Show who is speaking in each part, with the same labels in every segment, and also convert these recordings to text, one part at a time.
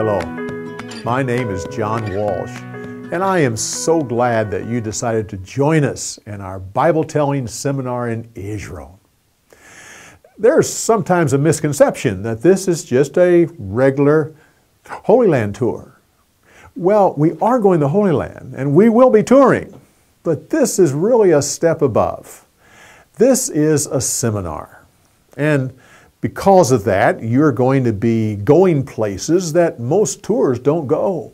Speaker 1: Hello, my name is John Walsh, and I am so glad that you decided to join us in our BibleTelling seminar in Israel. There's sometimes a misconception that this is just a regular Holy Land tour. Well, we are going to Holy Land, and we will be touring, but this is really a step above. This is a seminar. And because of that, you're going to be going places that most tours don't go.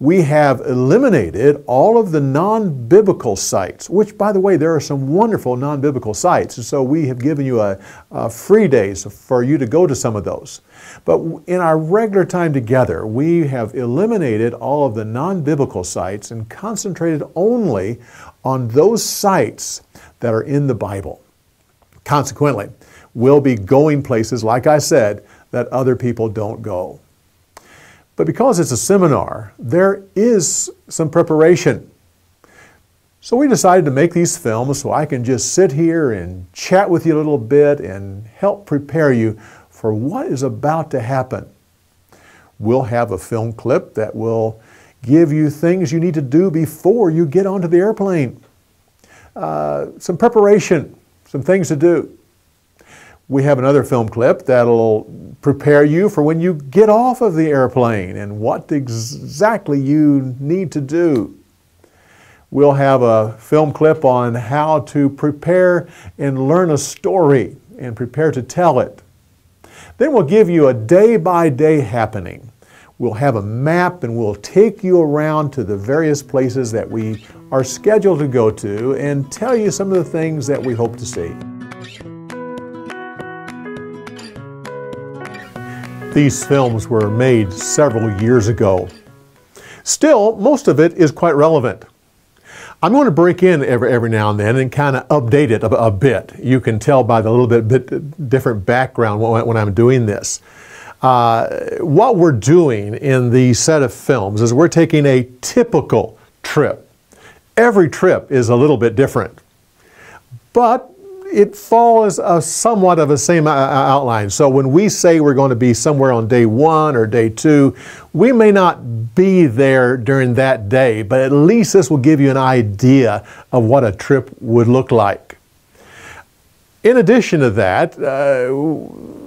Speaker 1: We have eliminated all of the non biblical sites, which, by the way, there are some wonderful non biblical sites. And so we have given you a, a, free days for you to go to some of those. But in our regular time together, we have eliminated all of the non biblical sites and concentrated only on those sites that are in the Bible. Consequently, we'll be going places, like I said, that other people don't go. But because it's a seminar, there is some preparation. So we decided to make these films so I can just sit here and chat with you a little bit and help prepare you for what is about to happen. We'll have a film clip that will give you things you need to do before you get onto the airplane. Uh, some preparation, some things to do. We have another film clip that'll prepare you for when you get off of the airplane and what exactly you need to do. We'll have a film clip on how to prepare and learn a story and prepare to tell it. Then we'll give you a day by day happening. We'll have a map and we'll take you around to the various places that we are scheduled to go to and tell you some of the things that we hope to see. These films were made several years ago. Still, most of it is quite relevant. I'm going to break in every, every now and then and kind of update it a, a, bit. You can tell by the little bit, bit different background when, when I'm doing this. Uh, what we're doing in the set of films is we're taking a typical trip. Every trip is a little bit different. But it follows a somewhat of the same outline. So when we say we're going to be somewhere on day one or day two, we may not be there during that day, but at least this will give you an idea of what a trip would look like. In addition to that, uh,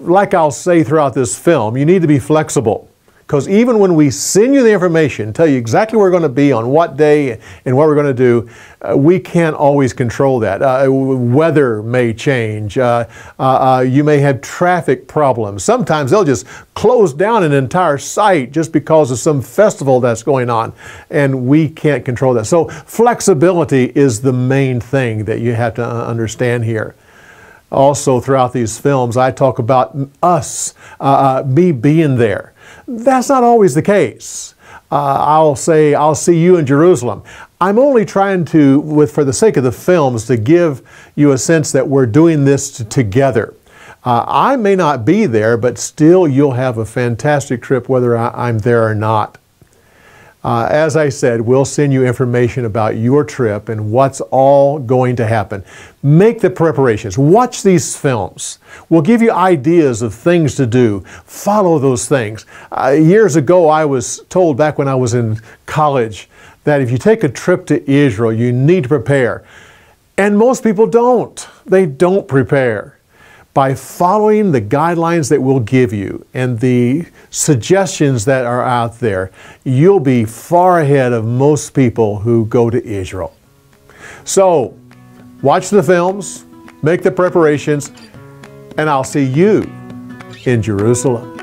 Speaker 1: like I'll say throughout this film, you need to be flexible. Because even when we send you the information, tell you exactly where we're going to be on what day and what we're going to do, uh, we can't always control that. Uh, weather may change. Uh, uh, uh, you may have traffic problems. Sometimes they'll just close down an entire site just because of some festival that's going on, and we can't control that. So flexibility is the main thing that you have to uh, understand here also throughout these films, I talk about us, uh, uh, me being there. That's not always the case. Uh, I'll say, I'll see you in Jerusalem. I'm only trying to, with, for the sake of the films, to give you a sense that we're doing this together. Uh, I may not be there, but still you'll have a fantastic trip whether I, am there or not. Uh, as I said, we'll send you information about your trip and what's all going to happen. Make the preparations. Watch these films. We'll give you ideas of things to do. Follow those things. Uh, years ago, I was told back when I was in college that if you take a trip to Israel, you need to prepare. And most people don't. They don't prepare by following the guidelines that we'll give you and the suggestions that are out there, you'll be far ahead of most people who go to Israel. So, watch the films, make the preparations, and I'll see you in Jerusalem.